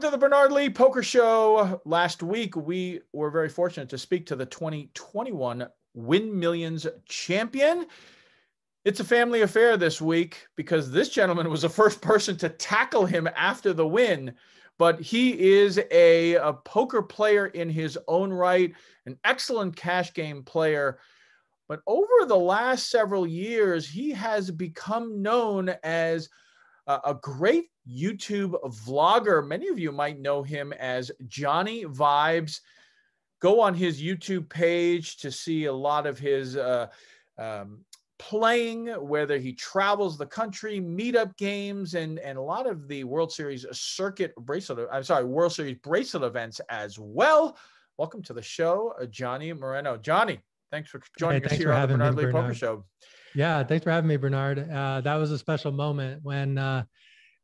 Welcome to the Bernard Lee Poker Show. Last week, we were very fortunate to speak to the 2021 Wynn Millions champion. It's a family affair this week because this gentleman was the first person to tackle him after the win. But he is a, a poker player in his own right, an excellent cash game player. But over the last several years, he has become known as a, a great YouTube vlogger. Many of you might know him as JohnnieVibes. Go on his YouTube page to see a lot of his uh, um, playing, whether he travels the country, meetup games, and and a lot of the World Series circuit bracelet. I'm sorry, World Series bracelet events as well. Welcome to the show, uh, Johnnie Moreno. Johnny, thanks for joining hey, us here on the Bernard Lee Poker Show. Yeah, thanks for having me, Bernard. Uh, that was a special moment when uh,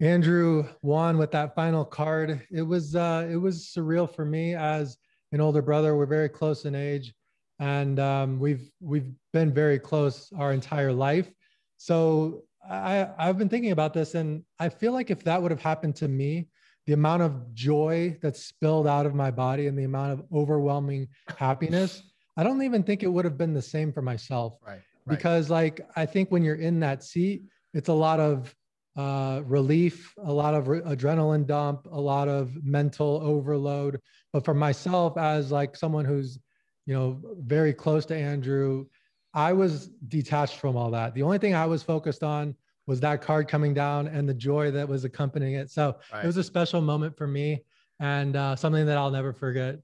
Andrew won with that final card. It was uh, it was surreal for me as an older brother. We're very close in age, and um, we've we've been very close our entire life. So I I've been thinking about this, and I feel like if that would have happened to me, the amount of joy that spilled out of my body and the amount of overwhelming happiness, I don't even think it would have been the same for myself. Right. right. Because like I think when you're in that seat, it's a lot of uh, relief, a lot of re- adrenaline dump, a lot of mental overload. But for myself, as like someone who's, you know, very close to Andrew, I was detached from all that. The only thing I was focused on was that card coming down and the joy that was accompanying it. So right. it was a special moment for me and uh, something that I'll never forget.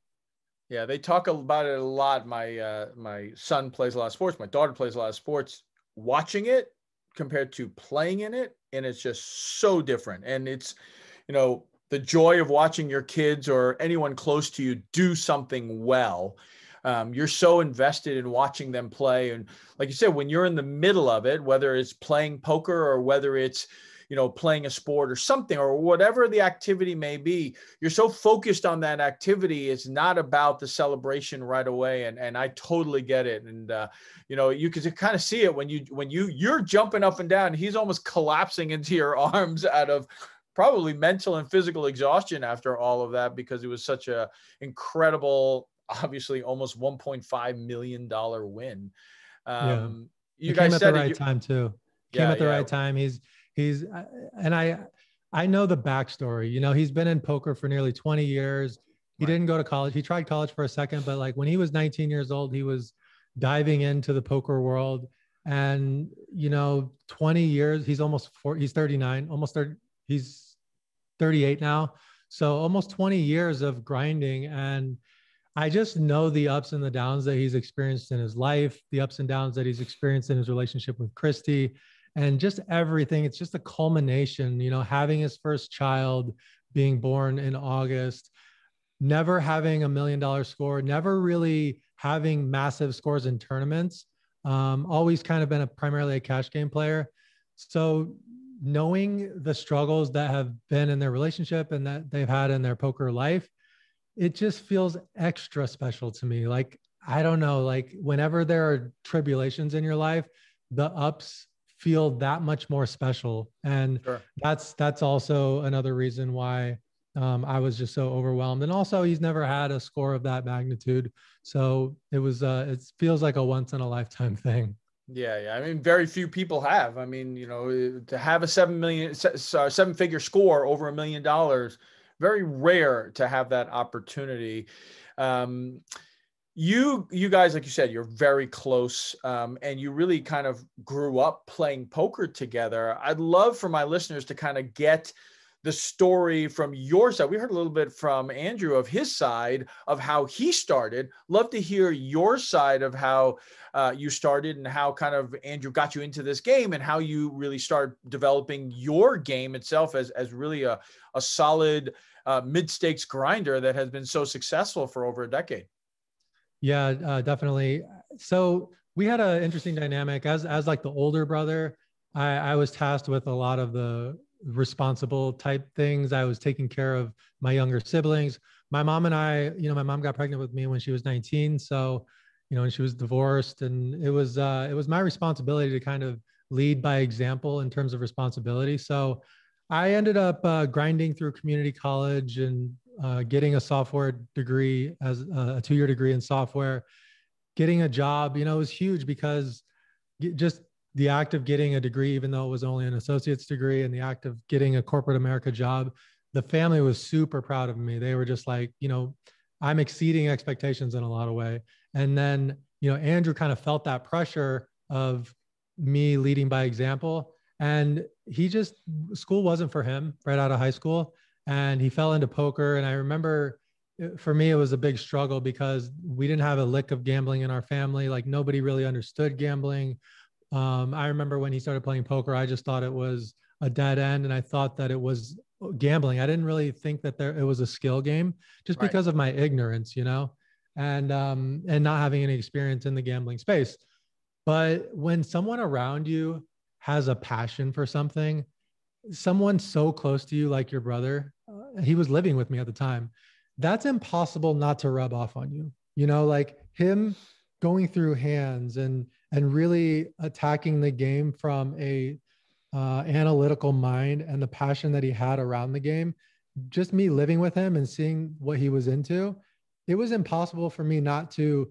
Yeah, they talk about it a lot. My uh, my son plays a lot of sports. My daughter plays a lot of sports. Watching it compared to playing in it and it's just so different. And it's you know the joy of watching your kids or anyone close to you do something well. Um, you're so invested in watching them play. And like you said when you're in the middle of it whether it's playing poker or whether it's you know playing a sport or something or whatever the activity may be you're so focused on that activity it's not about the celebration right away and and i totally get it and uh, you know you can kind of see it when you when you you're jumping up and down he's almost collapsing into your arms out of probably mental and physical exhaustion after all of that because it was such a incredible obviously almost 1.5 million dollar win um yeah. you guys came at the right you, time too came yeah, at the yeah. right time he's he's uh, and I I know the backstory. You know, he's been in poker for nearly 20 years. He right. didn't go to college. He tried college for a second, but like when he was 19 years old, he was diving into the poker world. And you know, 20 years, he's almost four, he's 39, almost 30, he's 38 now. So almost 20 years of grinding. And I just know the ups and the downs that he's experienced in his life, the ups and downs that he's experienced in his relationship with Christy, and just everything. It's just a culmination, you know, having his first child, being born in August, never having a million dollar score, never really having massive scores in tournaments. Um, always kind of been a primarily a cash game player. So knowing the struggles that have been in their relationship and that they've had in their poker life, it just feels extra special to me. Like, I don't know, like whenever there are tribulations in your life, the ups feel that much more special and sure. that's that's also another reason why um, I was just so overwhelmed. And also, he's never had a score of that magnitude, so it was uh, it feels like a once in a lifetime thing. Yeah, yeah. I mean, very few people have. I mean, you know, to have a seven million, seven figure score over a million dollars, very rare to have that opportunity. Um, you you guys like you said you're very close um, and you really kind of grew up playing poker together. I'd love for my listeners to kind of get the story from your side. We heard a little bit from andrew of his side of how he started. Love to hear your side of how uh, you started and how kind of andrew got you into this game and how you really started developing your game itself as, as really a, a solid uh, mid-stakes grinder that has been so successful for over a decade yeah, uh, definitely. So we had an interesting dynamic as as like the older brother. I, I was tasked with a lot of the responsible type things. I was taking care of my younger siblings. My mom and I, you know, my mom got pregnant with me when she was 19. So, you know, and she was divorced, and it was uh, it was my responsibility to kind of lead by example in terms of responsibility. So, I ended up uh, grinding through community college and uh, getting a software degree as uh, a two-year degree in software. Getting a job, you know, it was huge because just the act of getting a degree, even though it was only an associate's degree, and the act of getting a corporate America job, the family was super proud of me. They were just like, you know, I'm exceeding expectations in a lot of way. And then, you know, Andrew kind of felt that pressure of me leading by example. And he just, school wasn't for him right out of high school. And he fell into poker. And I remember uh, for me, it was a big struggle because we didn't have a lick of gambling in our family. Like nobody really understood gambling. Um, I remember when he started playing poker, I just thought it was a dead end. And I thought that it was gambling. I didn't really think that there, it was a skill game just right. because of my ignorance, you know, and, um, and not having any experience in the gambling space. But when someone around you has a passion for something, someone so close to you, like your brother, uh, he was living with me at the time, that's impossible not to rub off on you. You know, like him going through hands and and really attacking the game from a uh, analytical mind and the passion that he had around the game. Just me living with him and seeing what he was into, it was impossible for me not to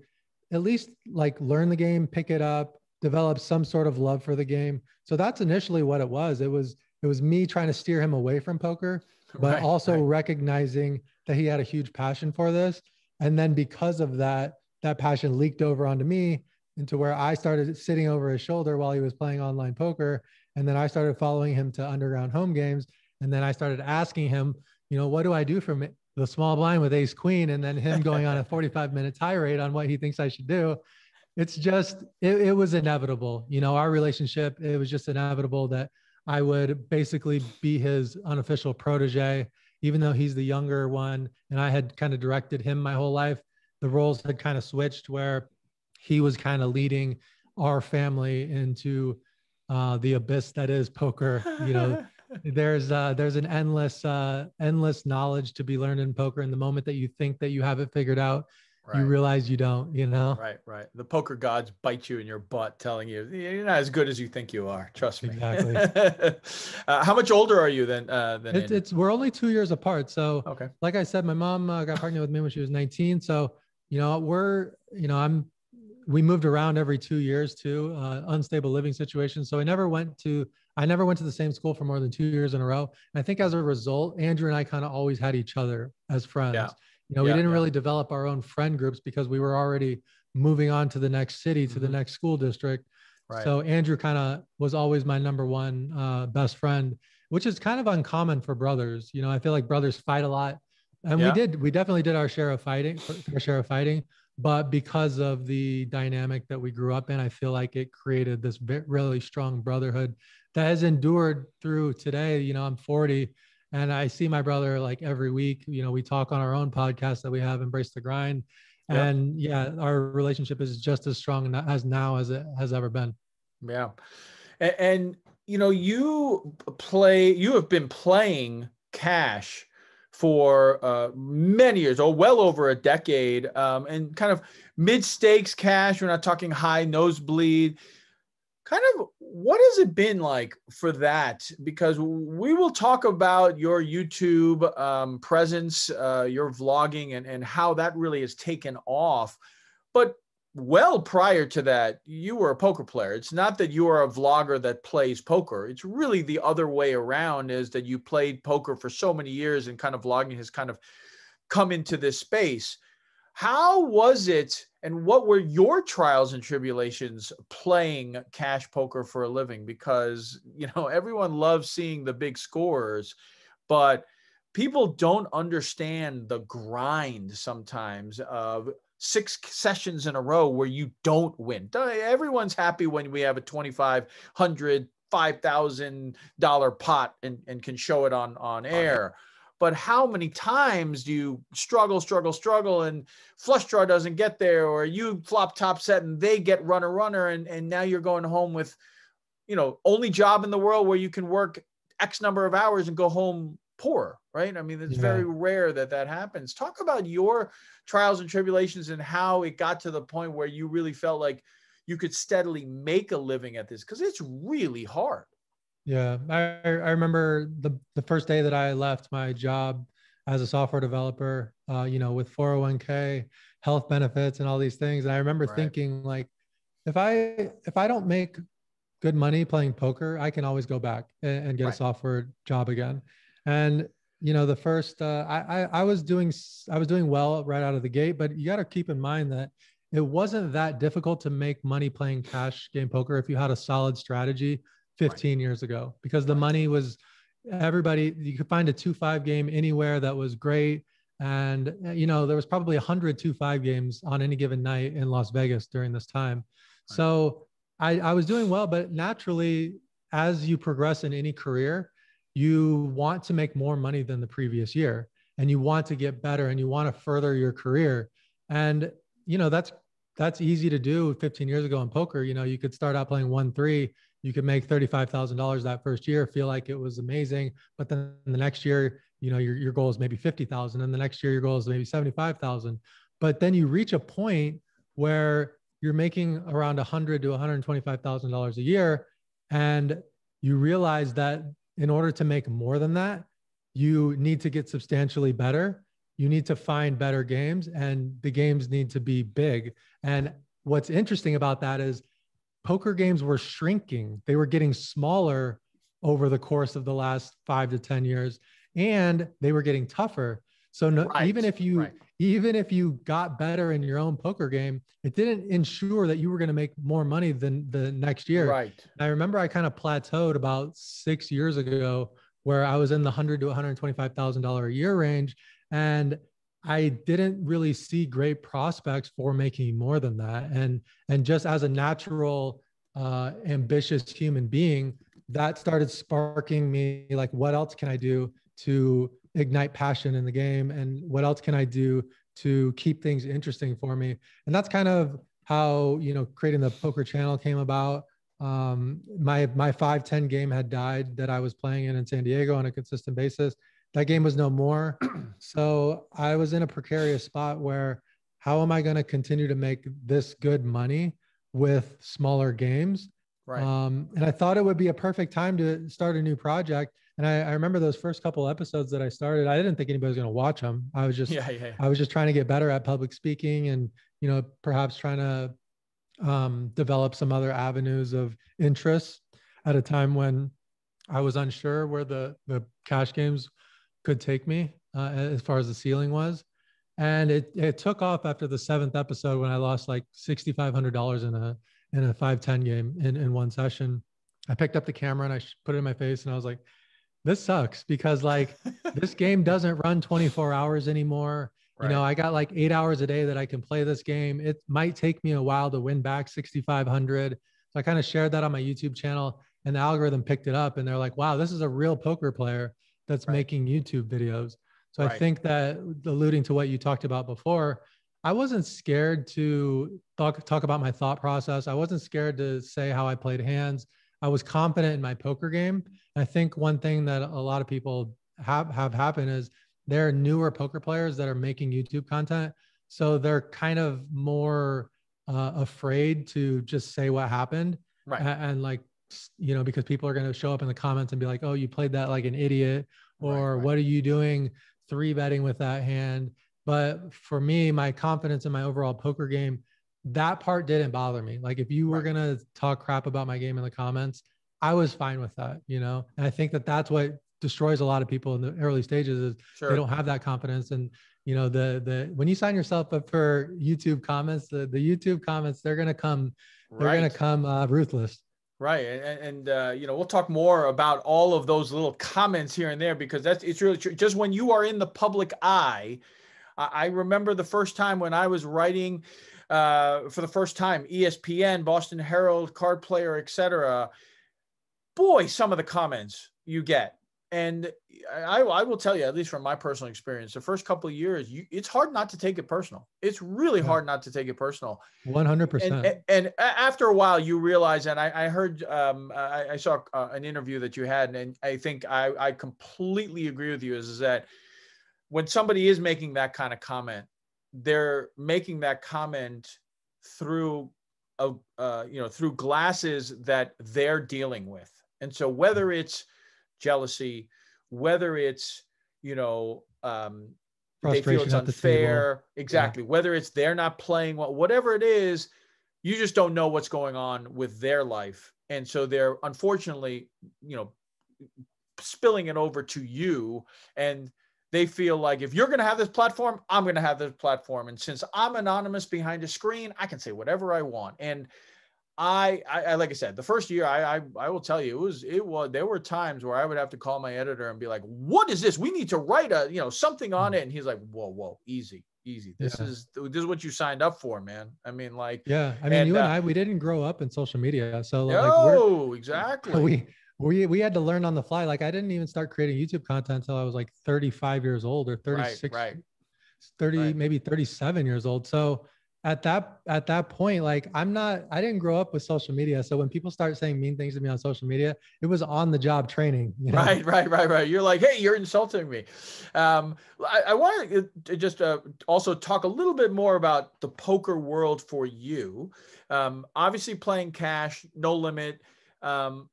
at least like learn the game, pick it up, develop some sort of love for the game. So that's initially what it was. It was it was me trying to steer him away from poker, but right, also right. recognizing that he had a huge passion for this. And then because of that, that passion leaked over onto me into where I started sitting over his shoulder while he was playing online poker. And then I started following him to underground home games. And then I started asking him, you know, what do I do from the small blind with ace queen? And then him going on a 45 minute tirade on what he thinks I should do. It's just, it, it was inevitable. You know, our relationship, it was just inevitable that I would basically be his unofficial protege, even though he's the younger one. And I had kind of directed him my whole life. The roles had kind of switched where he was kind of leading our family into uh, the abyss that is poker. You know, there's uh, there's an endless uh, endless knowledge to be learned in poker. And the moment that you think that you have it figured out, right. you realize you don't. You know, right, right. The poker gods bite you in your butt, telling you you're not as good as you think you are. Trust me. Exactly. uh, how much older are you than uh, than? It's, it's, we're only two years apart. So, okay. Like I said, my mom uh, got pregnant with me when she was 19. So, you know, we're you know I'm we moved around every two years too, uh, unstable living situation. So I never went to I never went to the same school for more than two years in a row. And I think as a result, Andrew and I kind of always had each other as friends. Yeah. You know, yeah, we didn't yeah. really develop our own friend groups because we were already moving on to the next city, to mm-hmm. the next school district. Right. So Andrew kind of was always my number one uh, best friend, which is kind of uncommon for brothers. You know, I feel like brothers fight a lot, and yeah. we did. We definitely did our share of fighting, our share of fighting. But because of the dynamic that we grew up in, I feel like it created this really strong brotherhood that has endured through today. You know, I'm 40 and I see my brother like every week. You know, we talk on our own podcast that we have, Embrace the Grind. And yeah, our relationship is just as strong as now as it has ever been. Yeah. And, and you know, you play, you have been playing cash for uh, many years, or well over a decade, um, and kind of mid stakes cash. We're not talking high nosebleed kind of what has it been like for that? Because we will talk about your youtube um, presence uh, your vlogging and, and how that really has taken off. But well prior to that you were a poker player. It's not that you are a vlogger that plays poker. It's really the other way around is that you played poker for so many years and kind of vlogging has kind of come into this space how was it and what were your trials and tribulations playing cash poker for a living? Because, you know, everyone loves seeing the big scores, but people don't understand the grind sometimes of six sessions in a row where you don't win. Everyone's happy when we have a 2500 $5,000 pot and, and can show it on, on air but how many times do you struggle, struggle, struggle, and flush draw doesn't get there, or you flop top set and they get runner, runner, and and now you're going home with, you know, only job in the world where you can work X number of hours and go home poor, right? I mean, it's yeah. very rare that that happens. Talk about your trials and tribulations and how it got to the point where you really felt like you could steadily make a living at this because it's really hard. Yeah, I, I remember the the first day that I left my job as a software developer, uh, you know, with 401k, health benefits, and all these things. And I remember right. thinking, like, if I if I don't make good money playing poker, I can always go back and, and get right. a software job again. And you know, the first uh, I, I I was doing I was doing well right out of the gate, but you got to keep in mind that it wasn't that difficult to make money playing cash game poker if you had a solid strategy 15 right. years ago because the money was everybody you could find a 2-5 game anywhere that was great and eh, you know there was probably 100 2-5 games on any given night in las vegas during this time right. so I, I was doing well but naturally as you progress in any career you want to make more money than the previous year and you want to get better and you want to further your career and you know that's that's easy to do 15 years ago in poker you know you could start out playing 1-3 you could make $35,000 that first year, feel like it was amazing. But then the next year, you know, your, your goal is maybe 50,000 and the next year your goal is maybe 75,000. But then you reach a point where you're making around 100 to $125,000 a year. And you realize that in order to make more than that, you need to get substantially better. You need to find better games and the games need to be big. And what's interesting about that is poker games were shrinking. They were getting smaller over the course of the last five to 10 years, and they were getting tougher. So no, right. even if you right. even if you got better in your own poker game, it didn't ensure that you were going to make more money than the next year. Right. And I remember I kind of plateaued about six years ago, where I was in the hundred to one hundred twenty five thousand dollar a year range, and I didn't really see great prospects for making more than that. And and just as a natural uh, ambitious human being, that started sparking me like, what else can I do to ignite passion in the game? And what else can I do to keep things interesting for me? And that's kind of how, you know, creating the poker channel came about. Um, my my 510 game had died that I was playing in in San Diego on a consistent basis that game was no more. so I was in a precarious spot where how am I going to continue to make this good money with smaller games? Right. Um, and I thought it would be a perfect time to start a new project. And I, I remember those first couple episodes that I started. I didn't think anybody was going to watch them. I was just, yeah, yeah. I was just trying to get better at public speaking, and you know, perhaps trying to um, develop some other avenues of interest at a time when I was unsure where the the cash games could take me uh, as far as the ceiling was. And it, it took off after the seventh episode when I lost like $6,500 in a, in a 510 game in, in one session. I picked up the camera and I put it in my face and I was like, this sucks because like this game doesn't run 24 hours anymore. Right. You know, I got like eight hours a day that I can play this game. It might take me a while to win back 6,500. So I kind of shared that on my YouTube channel and the algorithm picked it up and they're like, wow, this is a real poker player that's right. making YouTube videos. So right. I think that alluding to what you talked about before, I wasn't scared to talk talk about my thought process. I wasn't scared to say how I played hands. I was confident in my poker game. I think one thing that a lot of people have have happen is there are newer poker players that are making YouTube content, so they're kind of more uh, afraid to just say what happened, right? And, and like you know, because people are going to show up in the comments and be like, oh, you played that like an idiot, or right, right. what are you doing three betting with that hand? But for me, my confidence in my overall poker game, that part didn't bother me. Like if you were right. going to talk crap about my game in the comments, I was fine with that, you know? And I think that that's what destroys a lot of people in the early stages is sure. they don't have that confidence and you know the the when you sign yourself up for youtube comments the, the youtube comments they're going to come they're going to come uh, ruthless Right, and, and uh, you know we'll talk more about all of those little comments here and there because that's it's really true. Just when you are in the public eye, I remember the first time when I was writing uh, for the first time, ESPN, Boston Herald, card player, etc. Boy, some of the comments you get and I, I will tell you, at least from my personal experience, the first couple of years, you, it's hard not to take it personal. It's really yeah. hard not to take it personal. One hundred percent. And after a while, you realize, and I, I heard, um, I, I, saw uh, an interview that you had, and I think I, I completely agree with you. Is, is that when somebody is making that kind of comment, they're making that comment through a, uh, you know, through glasses that they're dealing with And so whether it's jealousy, whether it's, you know, um, they feel it's unfair, exactly. Yeah. Whether it's they're not playing well, whatever it is, you just don't know what's going on with their life. And so they're unfortunately, you know, spilling it over to you. And they feel like if you're going to have this platform, I'm going to have this platform. And since I'm anonymous behind a screen, I can say whatever I want. And I, I, I, like I said, the first year, I, I, I will tell you, it was, it was, there were times where I would have to call my editor and be like, "What is this? We need to write a, you know, something on it." And he's like, "Whoa, whoa, easy, easy. This yeah. is, this is what you signed up for, man." I mean, like, yeah, I mean, and, you and uh, I, we didn't grow up in social media, so like, no, exactly. We we we had to learn on the fly. Like, I didn't even start creating YouTube content until I was like 35 years old or 36, right, right. 30, right. maybe 37 years old. So at that at that point like i'm not i didn't grow up with social media. So when people start saying mean things to me on social media it was on the job training you know? right right right right. You're like hey you're insulting me. Um, i, I want to just uh, also talk a little bit more about the poker world for you. Um, obviously playing cash no limit. Um,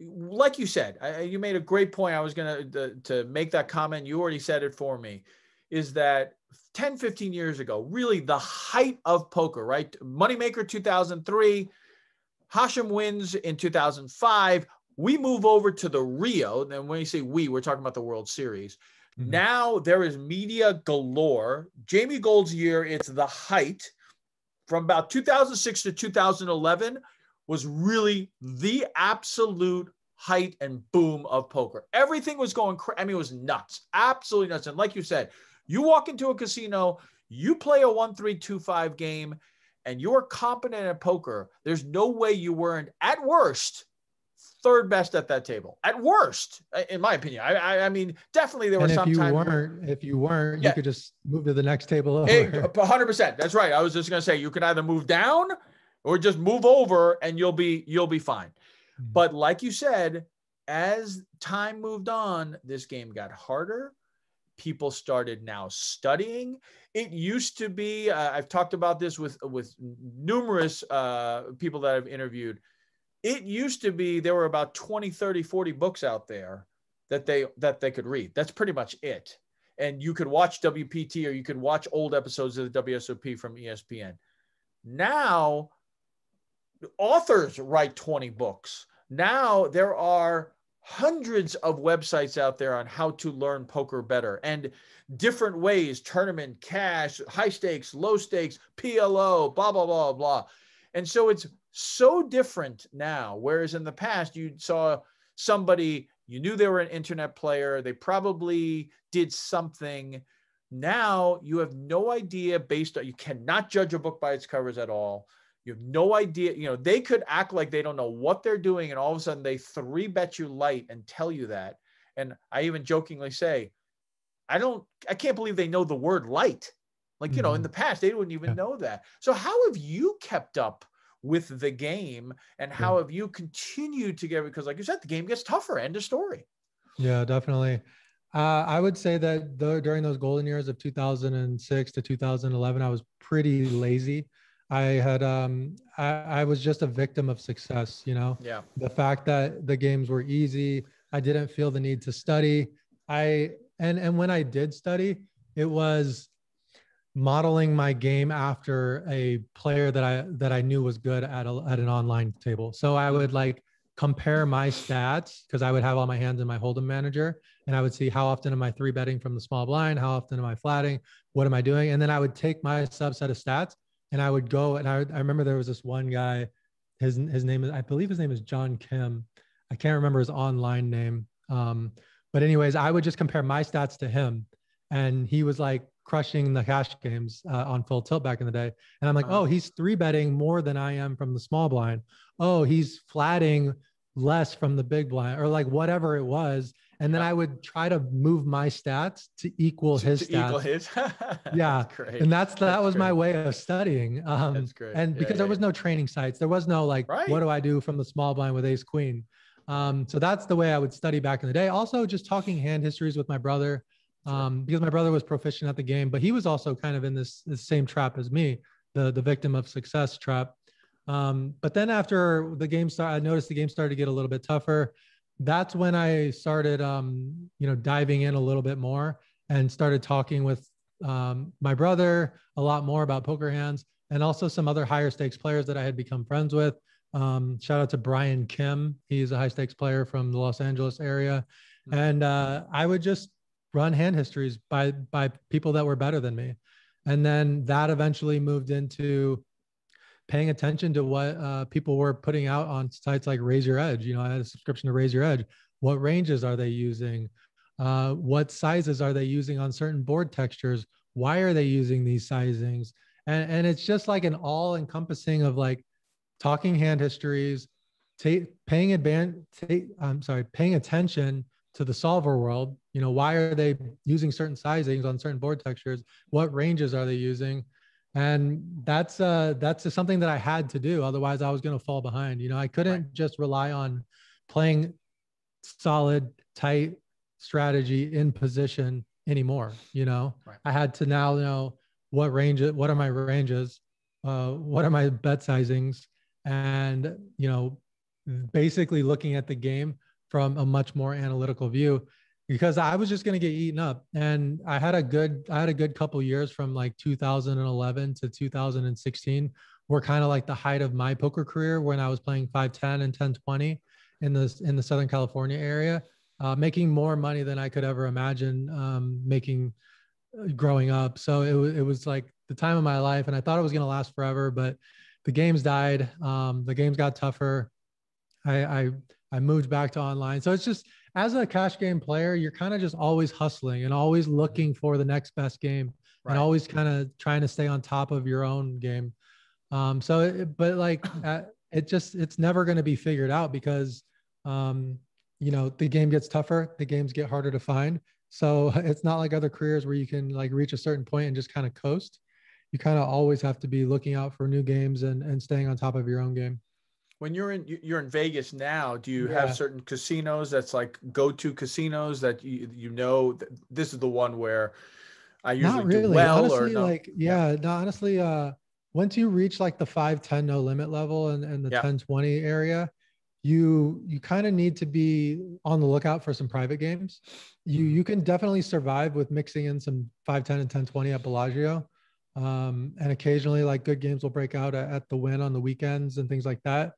like you said I, you made a great point. I was going to to make that comment. You already said it for me is that 10, 15 years ago, really the height of poker, right? Moneymaker 2003, Hachem wins in 2005. We move over to the Rio. And when you say we, we're talking about the World Series. Mm-hmm. Now there is media galore. Jamie Gold's year, it's the height from about 2006 to 2011 was really the absolute height and boom of poker. Everything was going, cra- I mean, it was nuts, absolutely nuts. And like you said, you walk into a casino, you play a one, three, two, five game, and you're competent at poker. There's no way you weren't at worst third best at that table. At worst, in my opinion. I, I, I mean, definitely there were some if you weren't, where, if you weren't, yeah. you could just move to the next table over. hundred percent. That's right. I was just gonna say you could either move down or just move over, and you'll be you'll be fine. Mm-hmm. But like you said, as time moved on, this game got harder people started now studying. It used to be, uh, I've talked about this with, with numerous uh, people that I've interviewed. It used to be there were about 20, 30, 40 books out there that they that they could read. That's pretty much it. And you could watch WPT or you could watch old episodes of the WSOP from ESPN. Now, authors write 20 books. Now there are hundreds of websites out there on how to learn poker better and different ways tournament cash high stakes low stakes plo blah blah blah blah. And so it's so different now whereas in the past you saw somebody you knew they were an internet player they probably did something. Now you have no idea based on you cannot judge a book by its covers at all you have no idea. You know, they could act like they don't know what they're doing, and all of a sudden they three bet you light and tell you that. And I even jokingly say, I don't, I can't believe they know the word light. Like, you mm-hmm. know, in mm-hmm. the past, they wouldn't even yeah. know that. So, how have you kept up with the game and how yeah. have you continued to get, because like you said, the game gets tougher. End of story. Yeah, definitely. Uh, I would say that the, during those golden years of 2006 to 2011, I was pretty lazy. I had um I, I was just a victim of success, you know. Yeah. The fact that the games were easy, I didn't feel the need to study. I and and when I did study, it was modeling my game after a player that I that I knew was good at a, at an online table. So I would like compare my stats because I would have all my hands in my hold'em manager and I would see how often am I three betting from the small blind, how often am I flatting, what am I doing, and then I would take my subset of stats and I would go and I, I remember there was this one guy, his his name is I believe his name is John Kim. I can't remember his online name. Um, but anyways, I would just compare my stats to him, and he was like crushing the cash games uh, on full tilt back in the day. And I'm like, oh, he's three betting more than I am from the small blind. Oh, he's flatting less from the big blind, or like whatever it was and then I would try to move my stats to equal to, his to stats. Equal his. yeah, and that's that that's was great. my way of studying. Um, that's great. And because yeah, there was no training sites, there was no like, right. what do I do from the small blind with Ace Queen? Um, so that's the way I would study back in the day. Also, just talking hand histories with my brother, um, because my brother was proficient at the game, but he was also kind of in this, this same trap as me, the the victim of success trap. Um, but then after the game started, I noticed the game started to get a little bit tougher. That's when I started, um, you know, diving in a little bit more and started talking with um, my brother a lot more about poker hands and also some other higher stakes players that I had become friends with. Um, shout out to Brian Kim. He's a high stakes player from the Los Angeles area. Mm-hmm. And uh, I would just run hand histories by by people that were better than me. And then that eventually moved into paying attention to what uh, people were putting out on sites like Raise Your Edge. You know, I had a subscription to Raise Your Edge. What ranges are they using? Uh, what sizes are they using on certain board textures? Why are they using these sizings? And, and it's just like an all encompassing of like talking hand histories, paying advan- I'm sorry, paying attention to the solver world. You know, why are they using certain sizings on certain board textures? What ranges are they using? And that's uh that's something that I had to do. Otherwise, I was going to fall behind. You know, I couldn't right. just rely on playing solid, tight strategy in position anymore. You know, right. I had to now know what range, what are my ranges, uh, what are my bet sizings, and you know, basically looking at the game from a much more analytical view because I was just going to get eaten up. And I had a good, I had a good couple years from like 2011 to 2016 were kind of like the height of my poker career when I was playing 510 and 1020 in the, in the Southern California area, uh, making more money than I could ever imagine um, making uh, growing up. So it, was it was like the time of my life and I thought it was going to last forever, but the games died. Um, the games got tougher. I, I I moved back to online. So it's just as a cash game player, you're kind of just always hustling and always looking for the next best game right. and always kind of trying to stay on top of your own game. Um, so, it, but like uh, it just, it's never going to be figured out because, um, you know, the game gets tougher, the games get harder to find. So it's not like other careers where you can like reach a certain point and just kind of coast. You kind of always have to be looking out for new games and, and staying on top of your own game when you're in you're in Vegas now, do you yeah. have certain casinos that's like go-to casinos that you you know this is the one where I usually Not really. do well honestly, or no? like yeah, no honestly uh once you reach like the 510 no limit level and, and the yeah. 1020 area, you you kind of need to be on the lookout for some private games. You mm-hmm. you can definitely survive with mixing in some 510 and 1020 at Bellagio. Um, and occasionally like good games will break out at, at the Wynn on the weekends and things like that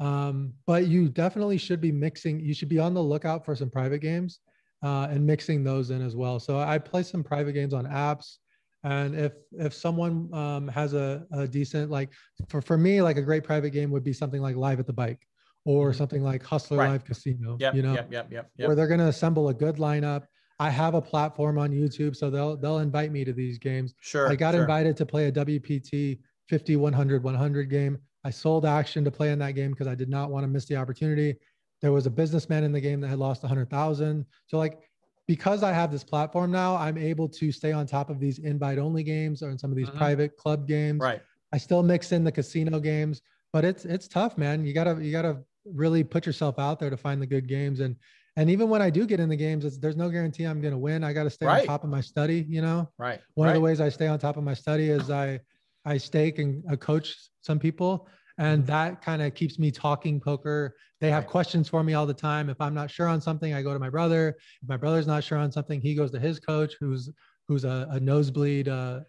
um, but you definitely should be mixing. You should be on the lookout for some private games uh, and mixing those in as well. So I play some private games on apps, and if if someone um, has a, a decent like for for me like a great private game would be something like Live at the Bike or mm-hmm. something like Hustler right. Live Casino. Yep, you know, yep, yep, yep, yep. where they're going to assemble a good lineup. I have a platform on YouTube, so they'll they'll invite me to these games. Sure. I got sure. invited to play a WPT 50, 100, 100 game. I sold action to play in that game because I did not want to miss the opportunity. There was a businessman in the game that had lost a hundred thousand. So like, because I have this platform now, I'm able to stay on top of these invite only games or in some of these mm-hmm. private club games. Right. I still mix in the casino games, but it's it's tough, man. You gotta you gotta really put yourself out there to find the good games. And and even when I do get in the games, there's no guarantee I'm gonna win. I gotta stay right. on top of my study. You know. Right. One right. of the ways I stay on top of my study is I I stake and I coach some people and mm-hmm. that kind of keeps me talking poker. They have questions for me all the time. If i'm not sure on something i go to my brother. If my brother's not sure on something he goes to his coach who's who's a, a nosebleed uh,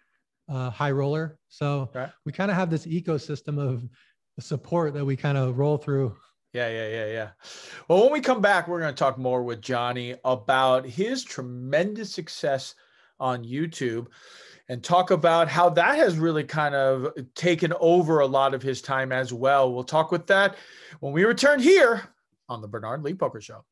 uh, high roller. So we kind of have this ecosystem of support that we kind of roll through. Yeah, yeah, yeah, yeah. Well, when we come back, we're going to talk more with Johnnie about his tremendous success on YouTube and talk about how that has really kind of taken over a lot of his time as well. We'll talk with that when we return here on the Bernard Lee Poker Show.